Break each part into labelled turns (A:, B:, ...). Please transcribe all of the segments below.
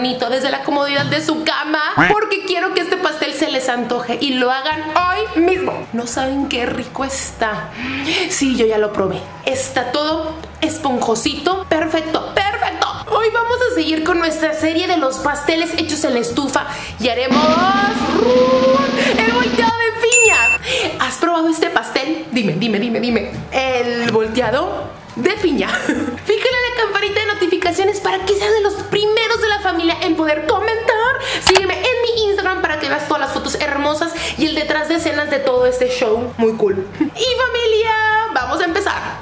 A: desde la comodidad de su cama porque quiero que este pastel se les antoje y lo hagan hoy mismo. No saben qué rico está. Sí, yo ya lo probé. Está todo esponjosito. Perfecto, perfecto. Hoy vamos a seguir con nuestra serie de los pasteles hechos en la estufa y haremos el volteado de piña. ¿Has probado este pastel? Dime, dime, dime, dime. El volteado de piña. familia en poder comentar. Sígueme en mi Instagram para que veas todas las fotos hermosas y el detrás de escenas de todo este show. Muy cool. Y familia, vamos a empezar.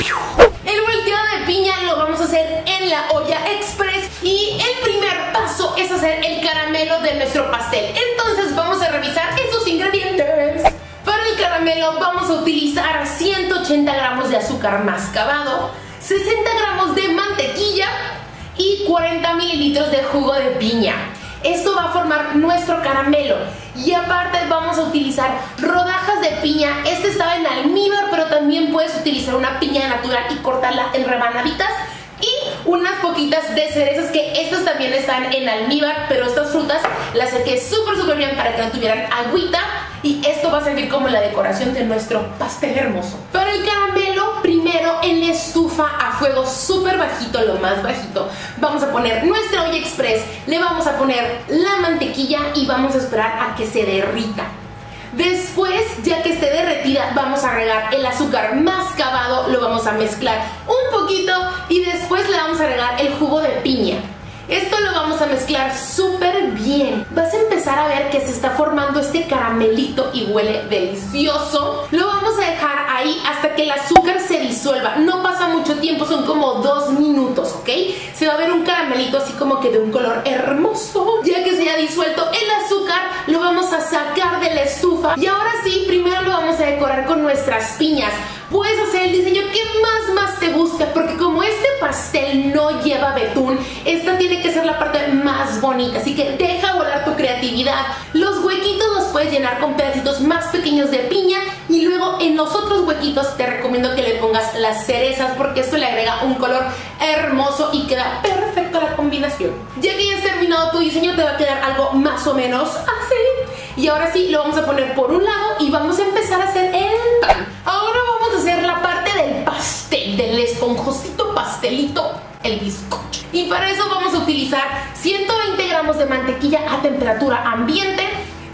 A: El volteado de piña lo vamos a hacer en la olla express y el primer paso es hacer el caramelo de nuestro pastel. Entonces vamos a revisar esos ingredientes. Para el caramelo vamos a utilizar 180 gramos de azúcar mascabado, 60 gramos de mantequilla y 40 mililitros de jugo de piña. Esto va a formar nuestro caramelo y aparte vamos a utilizar rodajas de piña. Este estaba en almíbar, pero también puedes utilizar una piña natural y cortarla en rebanaditas y unas poquitas de cerezas que estas también están en almíbar, pero estas frutas las saqué súper súper bien para que no tuvieran agüita y esto va a servir como la decoración de nuestro pastel hermoso. Para el caramelo, en la estufa a fuego súper bajito, lo más bajito, vamos a poner nuestra olla express, le vamos a poner la mantequilla y vamos a esperar a que se derrita. Después, ya que esté derretida, vamos a agregar el azúcar mascabado, lo vamos a mezclar un poquito y después le vamos a agregar el jugo de piña. Esto lo vamos a mezclar súper bien. Vas a empezar a ver que se está formando este caramelito y huele delicioso. Lo vamos a dejar ahí hasta que el azúcar se disuelva. No pasa mucho tiempo, son como dos minutos, ¿ok? Se va a ver un caramelito así como que de un color hermoso. Ya que se haya disuelto el azúcar, lo vamos a sacar de la estufa. Y ahora sí, primero lo vamos a decorar con nuestras piñas puedes hacer el diseño que más más te guste porque como este pastel no lleva betún esta que ser la parte más bonita. Así que deja volar tu creatividad. Los huequitos los puedes llenar con pedacitos más pequeños de piña y luego en los otros huequitos te recomiendo que le pongas las cerezas porque esto le agrega un color hermoso y queda perfecto la combinación. Ya que ya has terminado tu diseño te va a quedar algo más o menos así. Y ahora sí lo vamos a poner por un lado y vamos a empezar a hacer el pan. Ahora hacer la parte del pastel, del esponjosito pastelito, el bizcocho. Y para eso vamos a utilizar 120 gramos de mantequilla a temperatura ambiente,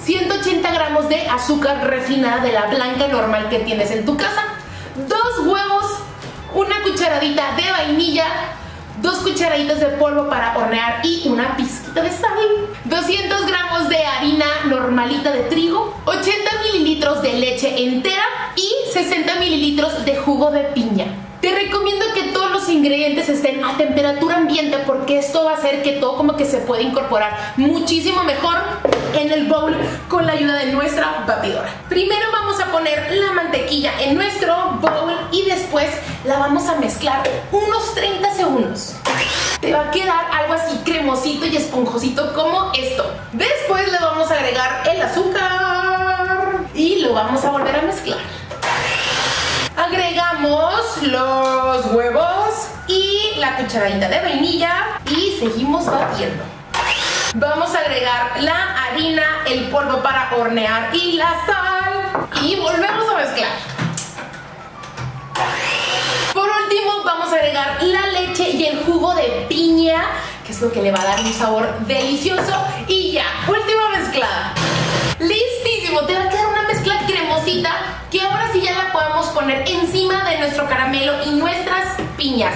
A: 180 gramos de azúcar refinada de la blanca normal que tienes en tu casa, dos huevos, una cucharadita de vainilla, dos cucharaditas de polvo para hornear y una pizquita de sal, 200 gramos de harina normalita de trigo, 80 mililitros de leche entera y 60 mililitros de jugo de piña. Te recomiendo que todos los ingredientes estén a temperatura ambiente porque esto va a hacer que todo como que se pueda incorporar muchísimo mejor en el bowl con la ayuda de nuestra batidora. Primero vamos a poner la mantequilla en nuestro bowl y después la vamos a mezclar unos 30 segundos. Te va a quedar algo así cremosito y esponjosito como esto. Después le vamos a agregar el azúcar y lo vamos a volver a mezclar. Agregamos los huevos la cucharadita de vainilla y seguimos batiendo. Vamos a agregar la harina, el polvo para hornear y la sal y volvemos a mezclar. Por último vamos a agregar la leche y el jugo de piña, que es lo que le va a dar un sabor delicioso. Y ya, última mezclada. Listísimo, te va a quedar una mezcla cremosita que ahora sí ya la podemos poner encima de nuestro caramelo y nuestras piñas.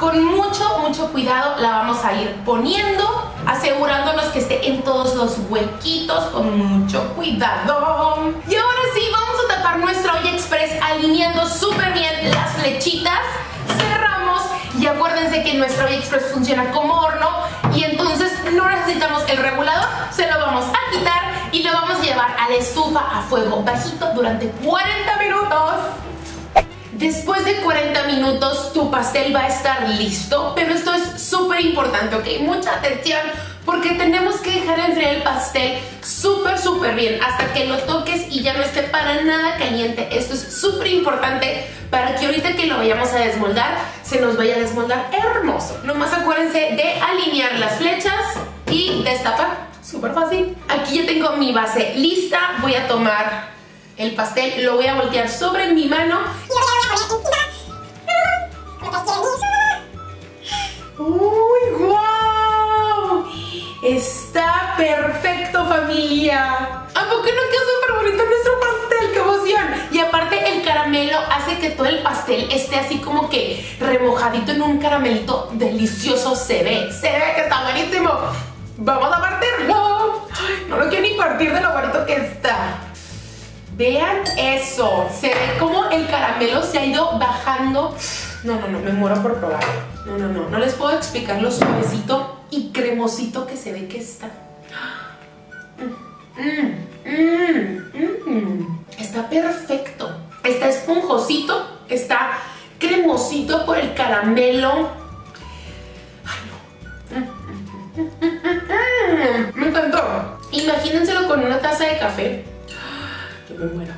A: Con mucho, mucho cuidado la vamos a ir poniendo, asegurándonos que esté en todos los huequitos, con mucho cuidado. Y ahora sí, vamos a tapar nuestra olla express alineando súper bien las flechitas. Cerramos y acuérdense que nuestra olla express funciona como horno y entonces no necesitamos el regulador, se lo vamos a quitar y lo vamos a llevar a la estufa a fuego bajito durante 40 minutos. Después de 40 minutos tu pastel va a estar listo, pero esto es súper importante, ¿ok? Mucha atención porque tenemos que dejar enfriar el pastel súper, súper bien hasta que lo toques y ya no esté para nada caliente. Esto es súper importante para que ahorita que lo vayamos a desmoldar, se nos vaya a desmoldar hermoso. Nomás acuérdense de alinear las flechas y destapar. Súper fácil. Aquí ya tengo mi base lista. Voy a tomar el pastel, lo voy a voltear sobre mi mano. ¡Uy, wow! Está perfecto, familia. ¿A poco no quedó súper bonito nuestro pastel? ¡Qué emoción! Y aparte el caramelo hace que todo el pastel esté así como que remojadito en un caramelito delicioso. Se ve, se ve que está buenísimo. ¡Vamos a partirlo! no lo quiero ni partir de lo bonito que está. Vean eso. Se ve como el caramelo se ha ido bajando. No, no, no, me muero por probarlo. No, no, no. No les puedo explicar lo suavecito y cremosito que se ve que está. Mm, mm, mm, está perfecto. Está esponjosito. Está cremosito por el caramelo. Ay, no. Me encantó. Imagínenselo con una taza de café. Yo me muero.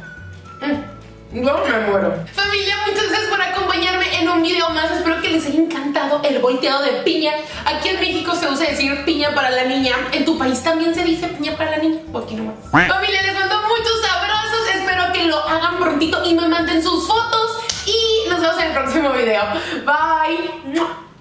A: Yo me muero. Familia, muchas gracias por acompañarme en un video más. Espero que les haya encantado el volteado de piña. Aquí en México se usa decir piña para la niña. ¿En tu país también se dice piña para la niña? ¿Por qué nomás? Familia, les mando muchos abrazos. Espero que lo hagan prontito y me manden sus fotos. Y nos vemos en el próximo video. Bye.